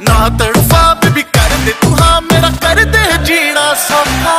ਨਾ ਤੜਫਾ ਬੀਬੀ ਕਰ ਦੇ ਤੂੰ ਹਾਂ ਮੇਰਾ ਕਰਦੇ ਜੀਣਾ ਸੌਖਾ।